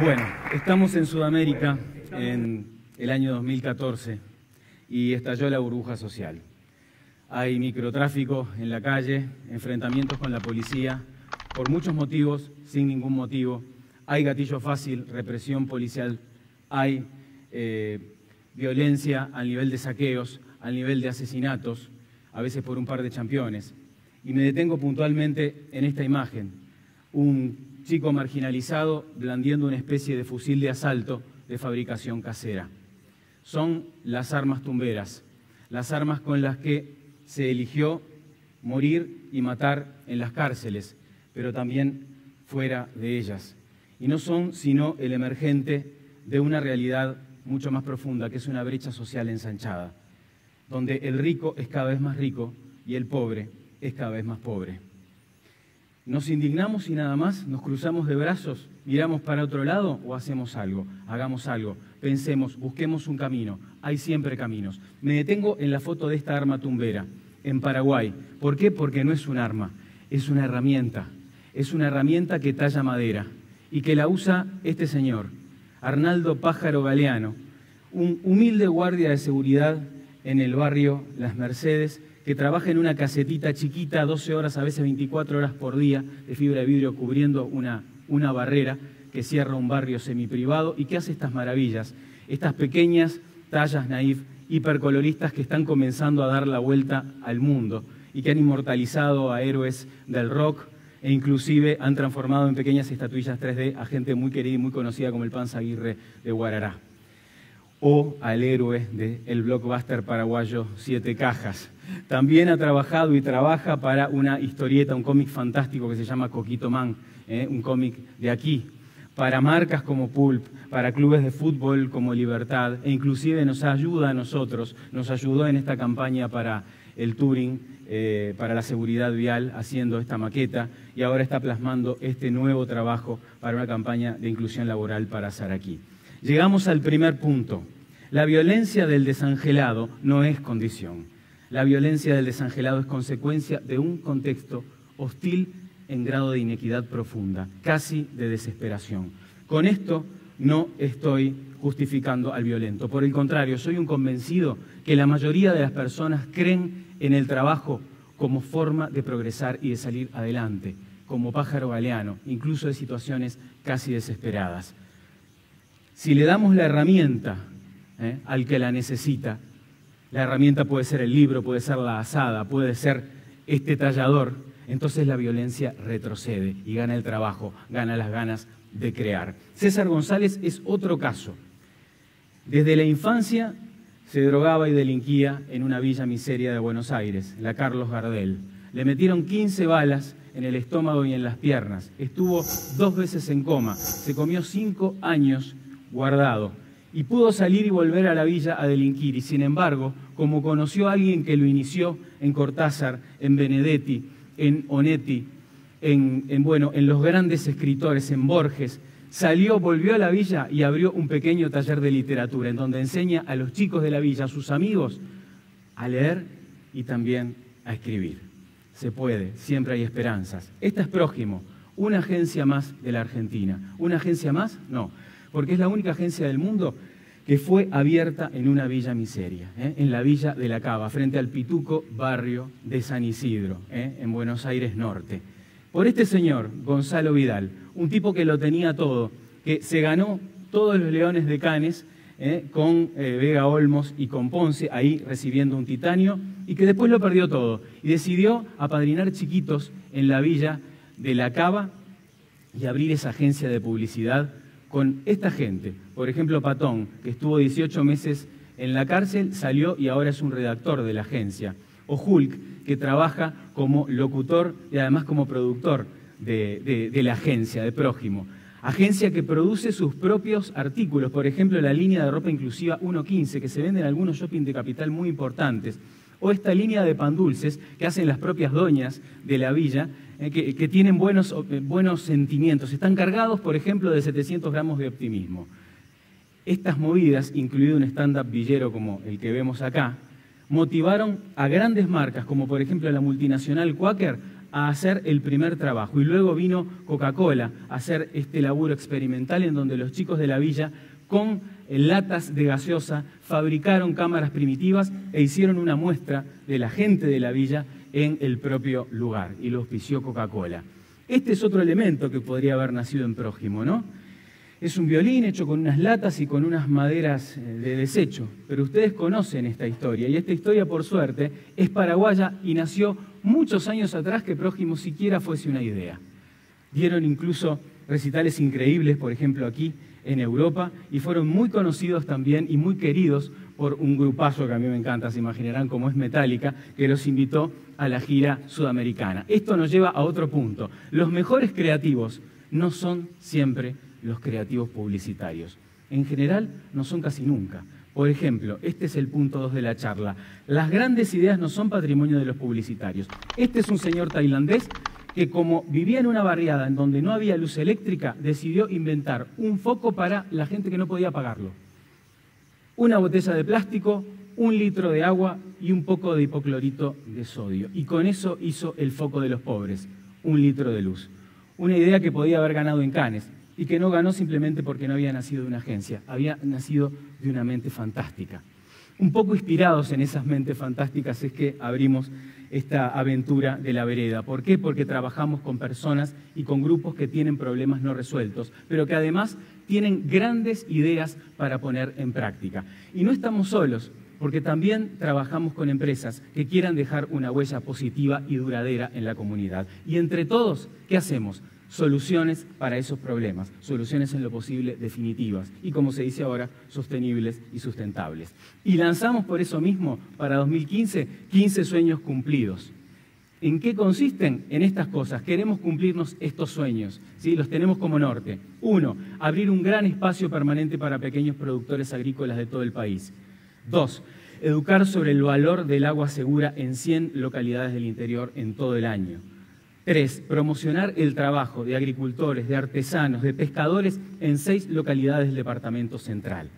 Bueno, estamos en Sudamérica en el año 2014 y estalló la burbuja social. Hay microtráfico en la calle, enfrentamientos con la policía, por muchos motivos, sin ningún motivo. Hay gatillo fácil, represión policial, hay eh, violencia al nivel de saqueos, al nivel de asesinatos, a veces por un par de championes. Y me detengo puntualmente en esta imagen. Un chico marginalizado blandiendo una especie de fusil de asalto de fabricación casera. Son las armas tumberas, las armas con las que se eligió morir y matar en las cárceles, pero también fuera de ellas. Y no son sino el emergente de una realidad mucho más profunda, que es una brecha social ensanchada, donde el rico es cada vez más rico y el pobre es cada vez más pobre. ¿Nos indignamos y nada más? ¿Nos cruzamos de brazos? ¿Miramos para otro lado o hacemos algo? Hagamos algo. Pensemos, busquemos un camino. Hay siempre caminos. Me detengo en la foto de esta arma tumbera, en Paraguay. ¿Por qué? Porque no es un arma, es una herramienta. Es una herramienta que talla madera y que la usa este señor, Arnaldo Pájaro Galeano, un humilde guardia de seguridad en el barrio Las Mercedes, que trabaja en una casetita chiquita, 12 horas, a veces 24 horas por día, de fibra de vidrio cubriendo una, una barrera que cierra un barrio semiprivado y que hace estas maravillas, estas pequeñas tallas naif hipercoloristas que están comenzando a dar la vuelta al mundo y que han inmortalizado a héroes del rock, e inclusive han transformado en pequeñas estatuillas 3D a gente muy querida y muy conocida como el Panza Aguirre de Guarará, o al héroe del blockbuster paraguayo Siete Cajas. También ha trabajado y trabaja para una historieta, un cómic fantástico que se llama Coquito Man, ¿eh? un cómic de aquí, para marcas como Pulp, para clubes de fútbol como Libertad, e inclusive nos ayuda a nosotros, nos ayudó en esta campaña para el Touring eh, para la seguridad vial haciendo esta maqueta y ahora está plasmando este nuevo trabajo para una campaña de inclusión laboral para Saraquí. Llegamos al primer punto. La violencia del desangelado no es condición. La violencia del desangelado es consecuencia de un contexto hostil en grado de inequidad profunda, casi de desesperación. Con esto no estoy justificando al violento. Por el contrario, soy un convencido que la mayoría de las personas creen en el trabajo como forma de progresar y de salir adelante, como pájaro galeano, incluso de situaciones casi desesperadas. Si le damos la herramienta ¿eh? al que la necesita, la herramienta puede ser el libro, puede ser la asada, puede ser este tallador, entonces la violencia retrocede y gana el trabajo, gana las ganas de crear. César González es otro caso. Desde la infancia se drogaba y delinquía en una villa miseria de Buenos Aires, la Carlos Gardel. Le metieron 15 balas en el estómago y en las piernas. Estuvo dos veces en coma. Se comió cinco años guardado. Y pudo salir y volver a la villa a delinquir. Y sin embargo, como conoció a alguien que lo inició en Cortázar, en Benedetti, en Onetti, en, en, bueno, en los grandes escritores, en Borges, salió, volvió a la villa y abrió un pequeño taller de literatura en donde enseña a los chicos de la villa, a sus amigos, a leer y también a escribir. Se puede, siempre hay esperanzas. Esta es Prójimo, una agencia más de la Argentina. ¿Una agencia más? No, porque es la única agencia del mundo que fue abierta en una villa miseria, ¿eh? en la villa de la Cava, frente al Pituco barrio de San Isidro, ¿eh? en Buenos Aires Norte. Por este señor, Gonzalo Vidal, un tipo que lo tenía todo, que se ganó todos los leones de Canes ¿eh? con Vega Olmos y con Ponce, ahí recibiendo un titanio, y que después lo perdió todo. Y decidió apadrinar chiquitos en la villa de la Cava y abrir esa agencia de publicidad con esta gente. Por ejemplo, Patón, que estuvo 18 meses en la cárcel, salió y ahora es un redactor de la agencia. O Hulk, que trabaja como locutor y además como productor de, la agencia, de Prójimo. Agencia que produce sus propios artículos, por ejemplo, la línea de ropa inclusiva 1.15, que se vende en algunos shopping de capital muy importantes, o esta línea de pan dulces que hacen las propias doñas de la villa, eh, que, tienen buenos, eh, buenos sentimientos, están cargados, por ejemplo, de 700 gramos de optimismo. Estas movidas, incluido un stand-up villero como el que vemos acá, motivaron a grandes marcas, como por ejemplo la multinacional Quaker, a hacer el primer trabajo. Y luego vino Coca-Cola a hacer este laburo experimental en donde los chicos de la villa con latas de gaseosa fabricaron cámaras primitivas e hicieron una muestra de la gente de la villa en el propio lugar y lo auspició Coca-Cola. Este es otro elemento que podría haber nacido en prójimo, ¿no? Es un violín hecho con unas latas y con unas maderas eh, de desecho, pero ustedes conocen esta historia y esta historia, por suerte, es paraguaya y nació muchos años atrás que prójimo siquiera fuese una idea. Dieron incluso recitales increíbles, por ejemplo, aquí en Europa y fueron muy conocidos también y muy queridos por un grupazo que a mí me encanta, se imaginarán cómo es Metallica, que los invitó a la gira sudamericana. Esto nos lleva a otro punto. Los mejores creativos no son siempre los creativos publicitarios. En general, no son casi nunca. Por ejemplo, este es el punto 2 de la charla. Las grandes ideas no son patrimonio de los publicitarios. Este es un señor tailandés que como vivía en una barriada en donde no había luz eléctrica, decidió inventar un foco para la gente que no podía pagarlo. Una botella de plástico, un litro de agua y un poco de hipoclorito de sodio. Y con eso hizo el foco de los pobres, un litro de luz. Una idea que podía haber ganado en Cannes y que no ganó simplemente porque no había nacido de una agencia, había nacido de una mente fantástica. Un poco inspirados en esas mentes fantásticas es que abrimos esta aventura de la vereda. ¿Por qué? Porque trabajamos con personas y con grupos que tienen problemas no resueltos, pero que además tienen grandes ideas para poner en práctica. Y no estamos solos, porque también trabajamos con empresas que quieran dejar una huella positiva y duradera en la comunidad. Y entre todos, ¿qué hacemos? Soluciones para esos problemas, soluciones en lo posible definitivas y, como se dice ahora, sostenibles y sustentables. Y lanzamos por eso mismo, para 2015, 15 sueños cumplidos. ¿En qué consisten? En estas cosas. Queremos cumplirnos estos sueños, ¿sí? los tenemos como norte. Uno, abrir un gran espacio permanente para pequeños productores agrícolas de todo el país. Dos, educar sobre el valor del agua segura en 100 localidades del interior en todo el año. Tres, promocionar el trabajo de agricultores, de artesanos, de pescadores en seis localidades del Departamento Central.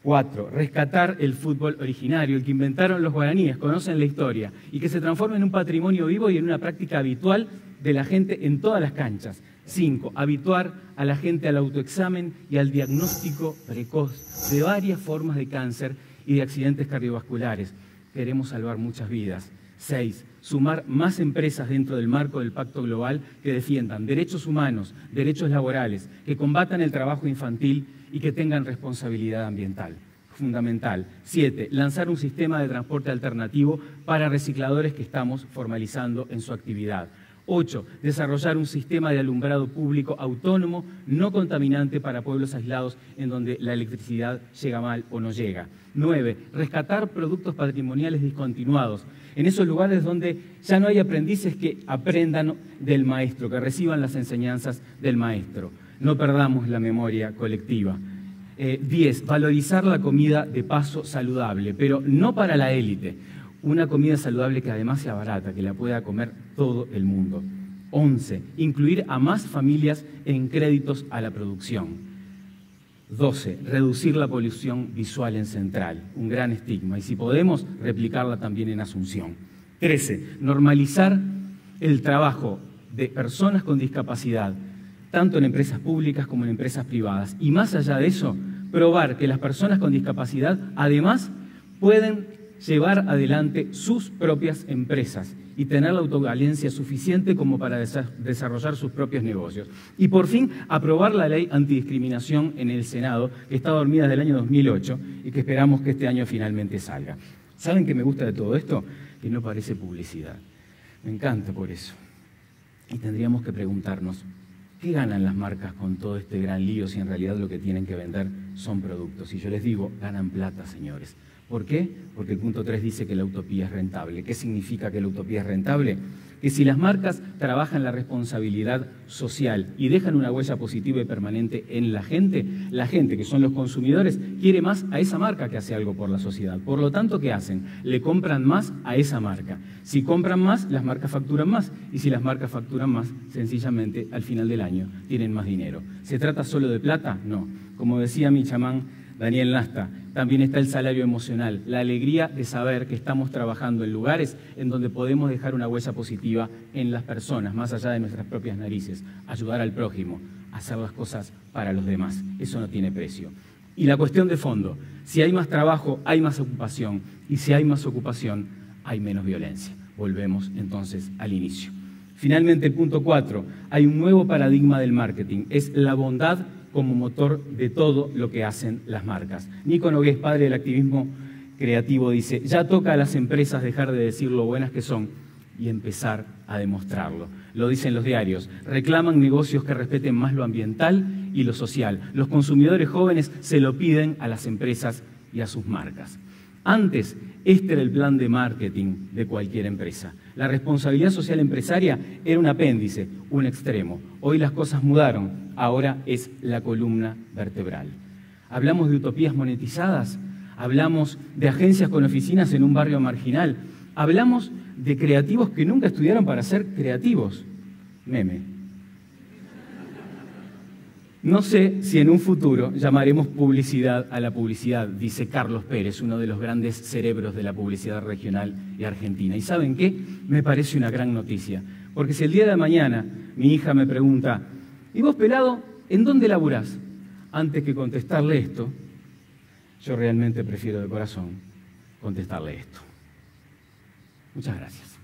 Cuatro, rescatar el fútbol originario, el que inventaron los guaraníes, conocen la historia, y que se transforme en un patrimonio vivo y en una práctica habitual de la gente en todas las canchas. Cinco, habituar a la gente al autoexamen y al diagnóstico precoz de varias formas de cáncer y de accidentes cardiovasculares. Queremos salvar muchas vidas. Seis, sumar más empresas dentro del marco del Pacto Global que defiendan derechos humanos, derechos laborales, que combatan el trabajo infantil y que tengan responsabilidad ambiental. Fundamental. Siete, lanzar un sistema de transporte alternativo para recicladores que estamos formalizando en su actividad. Ocho, desarrollar un sistema de alumbrado público autónomo, no contaminante para pueblos aislados en donde la electricidad llega mal o no llega. Nueve, rescatar productos patrimoniales discontinuados en esos lugares donde ya no hay aprendices que aprendan del maestro, que reciban las enseñanzas del maestro. No perdamos la memoria colectiva. Eh, diez, valorizar la comida de paso saludable, pero no para la élite. Una comida saludable que además sea barata, que la pueda comer todo el mundo. Once, incluir a más familias en créditos a la producción. 12. Reducir la polución visual en Central, un gran estigma, y si podemos, replicarla también en Asunción. 13. Normalizar el trabajo de personas con discapacidad, tanto en empresas públicas como en empresas privadas. Y más allá de eso, probar que las personas con discapacidad además pueden llevar adelante sus propias empresas y tener la autovalencia suficiente como para desarrollar sus propios negocios. Y por fin, aprobar la ley antidiscriminación en el Senado, que está dormida desde el año 2008 y que esperamos que este año finalmente salga. ¿Saben qué me gusta de todo esto? Que no parece publicidad. Me encanta por eso. Y tendríamos que preguntarnos, ¿qué ganan las marcas con todo este gran lío si en realidad lo que tienen que vender son productos? Y yo les digo, ganan plata, señores. ¿Por qué? Porque el punto 3 dice que la utopía es rentable. ¿Qué significa que la utopía es rentable? Que si las marcas trabajan la responsabilidad social y dejan una huella positiva y permanente en la gente, la gente, que son los consumidores, quiere más a esa marca que hace algo por la sociedad. Por lo tanto, ¿qué hacen? Le compran más a esa marca. Si compran más, las marcas facturan más. Y si las marcas facturan más, sencillamente al final del año tienen más dinero. ¿Se trata solo de plata? No. Como decía mi chamán Daniel Nasta, también está el salario emocional, la alegría de saber que estamos trabajando en lugares en donde podemos dejar una huella positiva en las personas, más allá de nuestras propias narices, ayudar al prójimo, hacer las cosas para los demás. Eso no tiene precio. Y la cuestión de fondo, si hay más trabajo, hay más ocupación, y si hay más ocupación, hay menos violencia. Volvemos entonces al inicio. Finalmente, el punto cuatro, hay un nuevo paradigma del marketing, es la bondad como motor de todo lo que hacen las marcas. Nico Nogués, padre del activismo creativo, dice, ya toca a las empresas dejar de decir lo buenas que son y empezar a demostrarlo. Lo dicen los diarios, reclaman negocios que respeten más lo ambiental y lo social. Los consumidores jóvenes se lo piden a las empresas y a sus marcas. Antes, este era el plan de marketing de cualquier empresa. La responsabilidad social empresaria era un apéndice, un extremo. Hoy las cosas mudaron, ahora es la columna vertebral. Hablamos de utopías monetizadas, hablamos de agencias con oficinas en un barrio marginal, hablamos de creativos que nunca estudiaron para ser creativos. Meme. No sé si en un futuro llamaremos publicidad a la publicidad, dice Carlos Pérez, uno de los grandes cerebros de la publicidad regional y argentina. ¿Y saben qué? Me parece una gran noticia. Porque si el día de mañana mi hija me pregunta, ¿y vos pelado, en dónde laburás? Antes que contestarle esto, yo realmente prefiero de corazón contestarle esto. Muchas gracias.